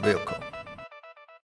vehicle.